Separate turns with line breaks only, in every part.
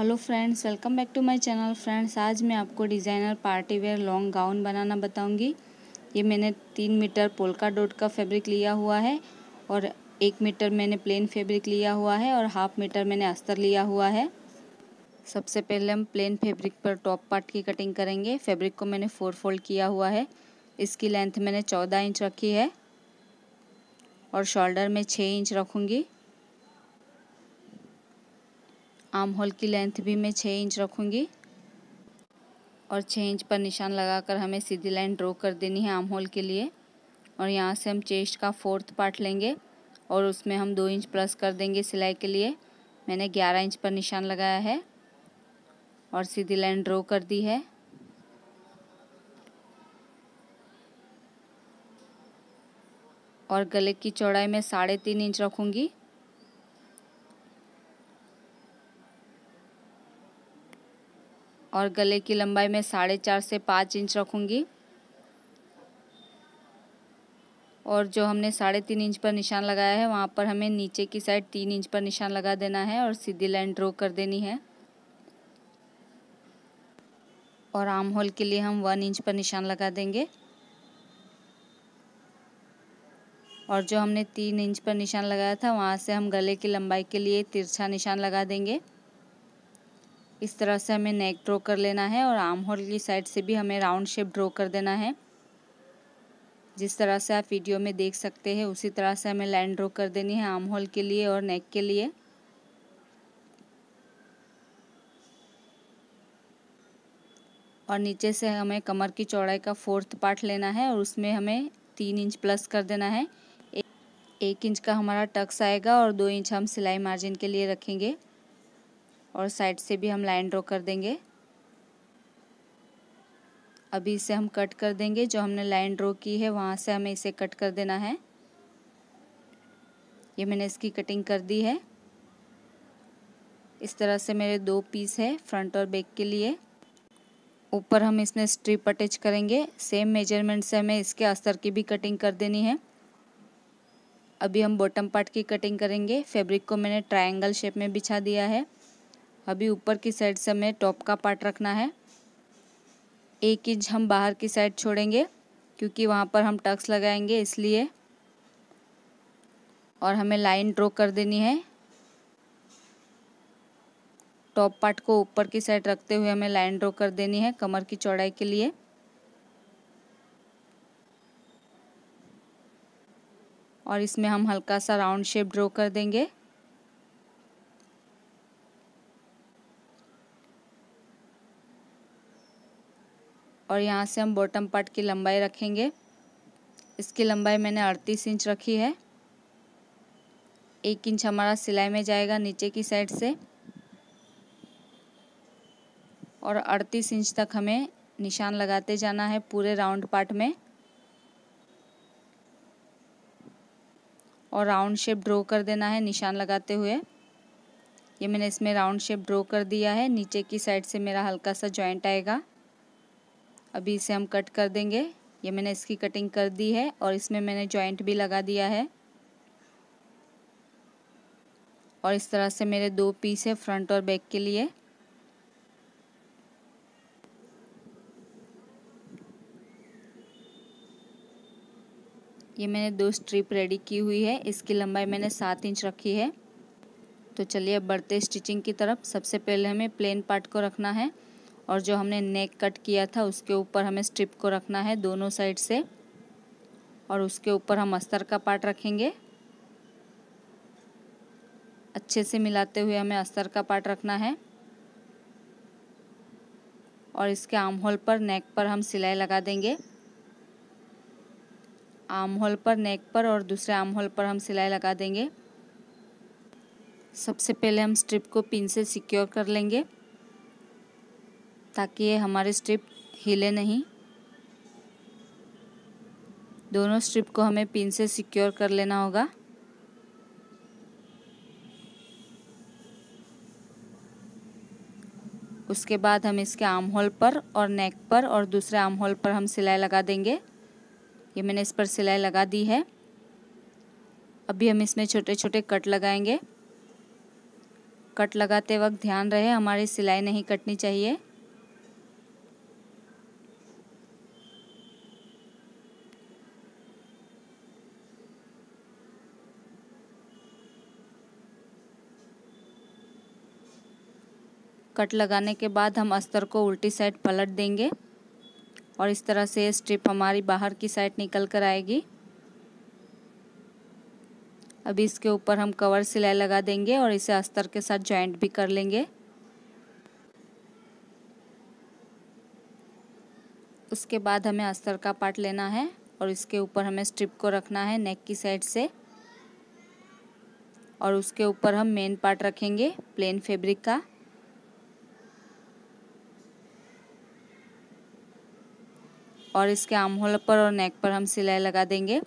Hello friends welcome back to my channel friends आज मैं आपको designer party wear long gown बनाना बताऊँगी। ये मैंने तीन मीटर पोलका डोट का फैब्रिक लिया हुआ है और एक मीटर मैंने प्लेन फैब्रिक लिया हुआ है और हाफ़ मीटर मैंने अस्तर लिया हुआ है। सबसे पहले हम प्लेन फैब्रिक पर टॉप पार्ट की कटिंग करेंगे। फैब्रिक को मैंने फोर फोल्ड किया हुआ है। इसकी लेंथ मैंने चौदह इंच रखी है और शोल्डर में छः इंच रखूँगी। आर्म होल की लेंथ भी मैं छः इंच रखूँगी। और छः इंच पर निशान लगाकर हमें सीधी लाइन ड्रॉ कर देनी है आर्म होल के लिए। और यहाँ से हम चेस्ट का फोर्थ पार्ट लेंगे और उसमें हम दो इंच प्लस कर देंगे सिलाई के लिए। मैंने ग्यारह इंच पर निशान लगाया है और सीधी लाइन ड्रॉ कर दी है। और गले की चौड़ाई में साढ़े तीन इंच रखूँगी। और गले की लंबाई में साढ़े चार से पाँच इंच रखूँगी। और जो हमने साढ़े तीन इंच पर निशान लगाया है, वहाँ पर हमें नीचे की साइड तीन इंच पर निशान लगा देना है और सीधी लाइन ड्रॉ कर देनी है। और आर्म होल के लिए हम वन इंच पर निशान लगा देंगे। और जो हमने तीन इंच पर निशान लगाया था, वहाँ से हम गले की लंबाई के लिए तिरछा निशान लगा देंगे। इस तरह से हमें नेक ड्रॉ कर लेना है और आर्म होल की साइड से भी हमें राउंड शेप ड्रॉ कर देना है। जिस तरह से आप वीडियो में देख सकते हैं, उसी तरह से हमें लाइन ड्रॉ कर देनी है आर्म होल के लिए और नेक के लिए। और नीचे से हमें कमर की चौड़ाई का फोर्थ पार्ट लेना है और उसमें हमें तीन इंच प्लस कर देना है। एक इंच का हमारा टक्स आएगा और दो इंच हम सिलाई मार्जिन के लिए रखेंगे। और साइड से भी हम लाइन ड्रॉ कर देंगे। अभी इसे हम कट कर देंगे। जो हमने लाइन ड्रॉ की है, वहाँ से हमें इसे कट कर देना है। ये मैंने इसकी कटिंग कर दी है। इस तरह से मेरे दो पीस है, फ्रंट और बैक के लिए। ऊपर हम इसमें स्ट्रिप अटैच करेंगे। सेम मेज़रमेंट से हमें इसके अस्तर की भी कटिंग कर देनी है। अभी हम बॉटम पार्ट की कटिंग करेंगे। फैब्रिक को मैंने ट्रायंगल शेप में बिछा दिया है। अभी ऊपर की साइड से हमें टॉप का पार्ट रखना है। एक इंच हम बाहर की साइड छोड़ेंगे, क्योंकि वहाँ पर हम टक्स लगाएँगे इसलिए। और हमें लाइन ड्रॉ कर देनी है। टॉप पार्ट को ऊपर की साइड रखते हुए हमें लाइन ड्रॉ कर देनी है कमर की चौड़ाई के लिए। और इसमें हम हल्का सा राउंड शेप ड्रॉ कर देंगे। और यहाँ से हम बॉटम पार्ट की लंबाई रखेंगे। इसकी लंबाई मैंने अड़तीस इंच रखी है। एक इंच हमारा सिलाई में जाएगा नीचे की साइड से। और अड़तीस इंच तक हमें निशान लगाते जाना है पूरे राउंड पार्ट में। और राउंड शेप ड्रॉ कर देना है निशान लगाते हुए। ये मैंने इसमें राउंड शेप ड्रॉ कर दिया है। नीचे की साइड से मेरा हल्का सा जॉइंट आएगा। अभी इसे हम कट कर देंगे। ये मैंने इसकी कटिंग कर दी है और इसमें मैंने जॉइंट भी लगा दिया है। और इस तरह से मेरे दो पीस है फ्रंट और बैक के लिए। ये मैंने दो स्ट्रिप रेडी की हुई है। इसकी लंबाई मैंने सात इंच रखी है। तो चलिए अब बढ़ते स्टिचिंग की तरफ़। सबसे पहले हमें प्लेन पार्ट को रखना है। और जो हमने नेक कट किया था, उसके ऊपर हमें स्ट्रिप को रखना है दोनों साइड से। और उसके ऊपर हम अस्तर का पार्ट रखेंगे। अच्छे से मिलाते हुए हमें अस्तर का पार्ट रखना है। और इसके आम होल पर नेक पर हम सिलाई लगा देंगे। आम होल पर नेक पर और दूसरे आम होल पर हम सिलाई लगा देंगे। सबसे पहले हम स्ट्रिप को पिन से सिक्योर कर लेंगे। ताकि ये हमारी स्ट्रिप हिले नहीं। दोनों स्ट्रिप को हमें पिन से सिक्योर कर लेना होगा। उसके बाद हम इसके आर्म होल पर और नेक पर और दूसरे आर्म होल पर हम सिलाई लगा देंगे। ये मैंने इस पर सिलाई लगा दी है। अभी हम इसमें छोटे छोटे कट लगाएँगे। कट लगाते वक्त ध्यान रहे, हमारी सिलाई नहीं कटनी चाहिए। कट लगाने के बाद हम अस्तर को उल्टी साइड पलट देंगे। और इस तरह से स्ट्रिप हमारी बाहर की साइड निकल कर आएगी। अभी इसके ऊपर हम कवर सिलाई लगा देंगे और इसे अस्तर के साथ जॉइंट भी कर लेंगे। उसके बाद हमें अस्तर का पार्ट लेना है और इसके ऊपर हमें स्ट्रिप को रखना है नेक की साइड से। और उसके ऊपर हम मेन पार्ट रखेंगे प्लेन फैब्रिक का। और इसके आम होल पर और नेक पर हम सिलाई लगा देंगे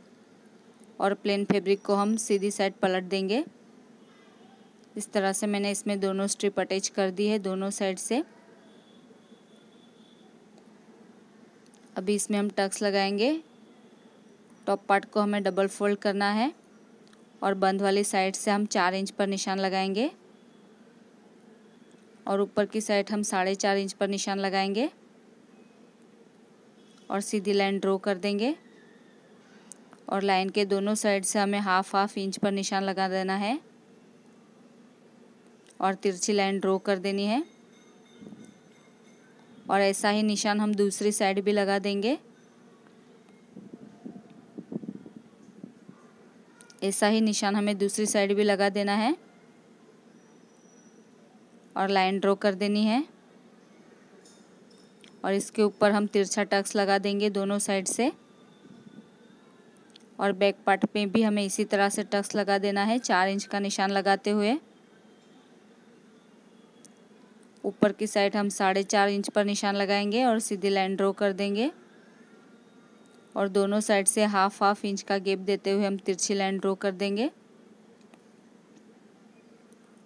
और प्लेन फैब्रिक को हम सीधी साइड पलट देंगे। इस तरह से मैंने इसमें दोनों स्ट्रिप अटैच कर दी है, दोनों साइड से। अभी इसमें हम टक्स लगाएँगे। टॉप पार्ट को हमें डबल फोल्ड करना है और बंद वाली साइड से हम चार इंच पर निशान लगाएँगे। और ऊपर की साइड हम साढ़े चार इंच पर निशान लगाएँगे। और सीधी लाइन ड्रॉ कर देंगे। और लाइन के दोनों साइड से हमें हाफ़ हाफ़ इंच पर निशान लगा देना है। और तिरछी लाइन ड्रॉ कर देनी है। और ऐसा ही निशान हम दूसरी साइड भी लगा देंगे। ऐसा ही निशान हमें दूसरी साइड भी लगा देना है। और लाइन ड्रॉ कर देनी है। और इसके ऊपर हम तिरछा टक्स लगा देंगे दोनों साइड से। और बैक पार्ट पे भी हमें इसी तरह से टक्स लगा देना है, चार इंच का निशान लगाते हुए। ऊपर की साइड हम साढ़े चार इंच पर निशान लगाएँगे और सीधी लाइन ड्रॉ कर देंगे। और दोनों साइड से हाफ़ हाफ़ इंच का गेप देते हुए हम तिरछी लाइन ड्रॉ कर देंगे।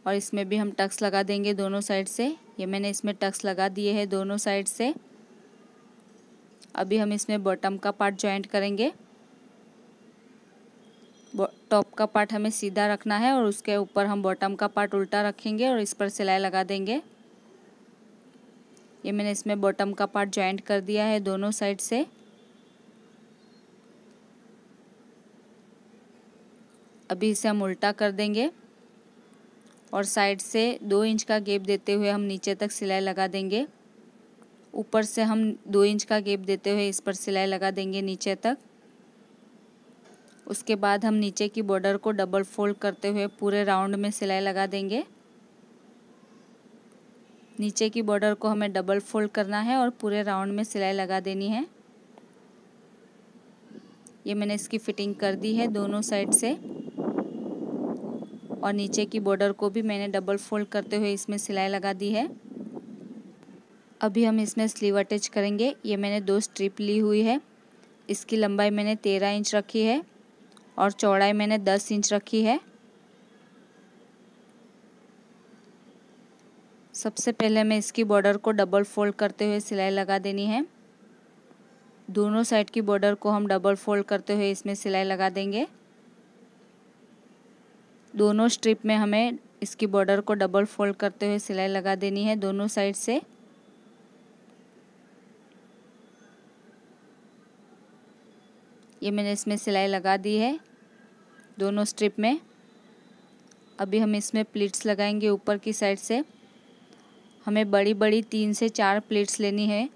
और इसमें भी हम टक्स लगा देंगे दोनों साइड से। ये मैंने इसमें टक्स लगा दिए हैं दोनों साइड से। अभी हम इसमें बॉटम का पार्ट ज्वाइंट करेंगे। टॉप का पार्ट हमें सीधा रखना है और उसके ऊपर हम बॉटम का पार्ट उल्टा रखेंगे और इस पर सिलाई लगा देंगे। ये मैंने इसमें बॉटम का पार्ट ज्वाइंट कर दिया है दोनों साइड से। अभी इसे हम उल्टा कर देंगे और साइड से दो इंच का गेप देते हुए हम नीचे तक सिलाई लगा देंगे। ऊपर से हम दो इंच का गेप देते हुए इस पर सिलाई लगा देंगे नीचे तक। उसके बाद हम नीचे की बॉर्डर को डबल फोल्ड करते हुए पूरे राउंड में सिलाई लगा देंगे। नीचे की बॉर्डर को हमें डबल फोल्ड करना है और पूरे राउंड में सिलाई लगा देनी है। ये मैंने इसकी फिटिंग कर दी है दोनों साइड से। और नीचे की बॉर्डर को भी मैंने डबल फोल्ड करते हुए इसमें सिलाई लगा दी है। अभी हम इसमें स्लीव अटैच करेंगे। ये मैंने दो स्ट्रिप ली हुई है। इसकी लंबाई मैंने तेरह इंच रखी है और चौड़ाई मैंने दस इंच रखी है। सबसे पहले मैं इसकी बॉर्डर को डबल फोल्ड करते हुए सिलाई लगा देनी है। दोनों साइड की बॉर्डर को हम डबल फोल्ड करते हुए इसमें सिलाई लगा देंगे। दोनों स्ट्रिप में हमें इसकी बॉर्डर को डबल फोल्ड करते हुए सिलाई लगा देनी है दोनों साइड से। ये मैंने इसमें सिलाई लगा दी है, दोनों स्ट्रिप में। अभी हम इसमें प्लीट्स लगाएँगे ऊपर की साइड से। हमें बड़ी बड़ी तीन से चार प्लेट्स लेनी है।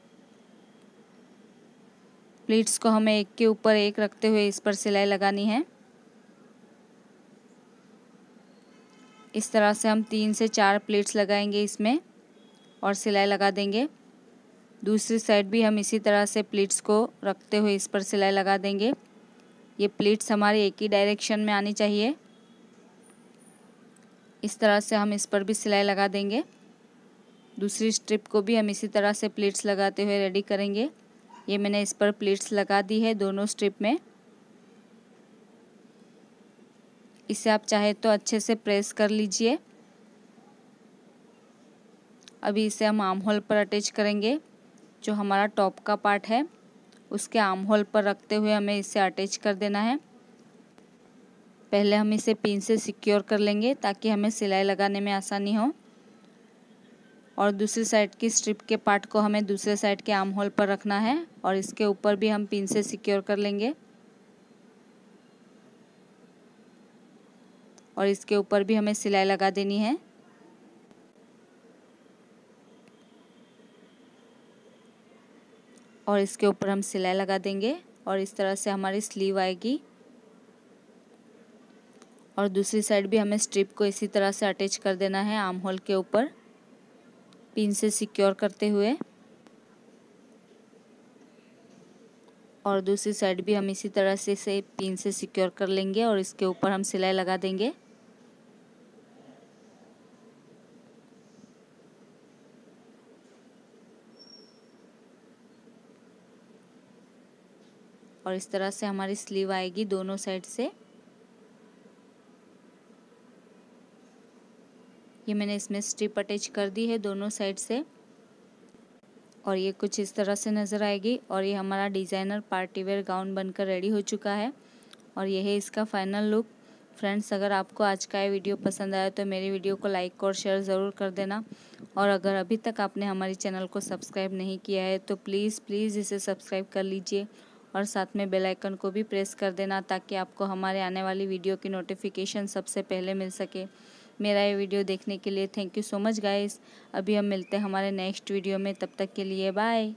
प्लीट्स को हमें एक के ऊपर एक रखते हुए इस पर सिलाई लगानी है। इस तरह से हम तीन से चार प्लेट्स लगाएँगे इसमें और सिलाई लगा देंगे। दूसरी साइड भी हम इसी तरह से प्लीट्स को रखते हुए इस पर सिलाई लगा देंगे। ये प्लीट्स हमारी एक ही डायरेक्शन में आनी चाहिए। इस तरह से हम इस पर भी सिलाई लगा देंगे। दूसरी स्ट्रिप को भी हम इसी तरह से प्लीट्स लगाते हुए रेडी करेंगे। ये मैंने इस पर प्लीट्स लगा दी है दोनों स्ट्रिप में। इसे आप चाहे तो अच्छे से प्रेस कर लीजिए। अभी इसे हम आम होल पर अटैच करेंगे। जो हमारा टॉप का पार्ट है, उसके आर्म होल पर रखते हुए हमें इसे अटैच कर देना है। पहले हम इसे पिन से सिक्योर कर लेंगे ताकि हमें सिलाई लगाने में आसानी हो। और दूसरी साइड की स्ट्रिप के पार्ट को हमें दूसरे साइड के आर्म होल पर रखना है और इसके ऊपर भी हम पिन से सिक्योर कर लेंगे। और इसके ऊपर भी हमें सिलाई लगा देनी है। और इसके ऊपर हम सिलाई लगा देंगे और इस तरह से हमारी स्लीव आएगी। और दूसरी साइड भी हमें स्ट्रिप को इसी तरह से अटैच कर देना है आर्म होल के ऊपर। पिन से सिक्योर करते हुए। और दूसरी साइड भी हम इसी तरह से इसे पिन से सिक्योर कर लेंगे और इसके ऊपर हम सिलाई लगा देंगे। और इस तरह से हमारी स्लीव आएगी दोनों साइड से। ये मैंने इसमें स्ट्रिप अटैच कर दी है दोनों साइड से। और ये कुछ इस तरह से नज़र आएगी और ये हमारा डिज़ाइनर पार्टी वेयर गाउन बनकर रेडी हो चुका है। और यह है इसका फाइनल लुक फ्रेंड्स अगर आपको आज का ये वीडियो पसंद आया तो मेरी वीडियो को लाइक और शेयर ज़रूर कर देना। और अगर अभी तक आपने हमारे चैनल को सब्सक्राइब नहीं किया है तो प्लीज़ प्लीज़ इसे सब्सक्राइब कर लीजिए। और साथ में बेल आइकन को भी प्रेस कर देना ताकि आपको हमारे आने वाली वीडियो की नोटिफिकेशन सबसे पहले मिल सके। मेरा ये वीडियो देखने के लिए thank you so much guys अभी हम मिलते हैं हमारे नेक्स्ट वीडियो में. तब तक के लिए बाय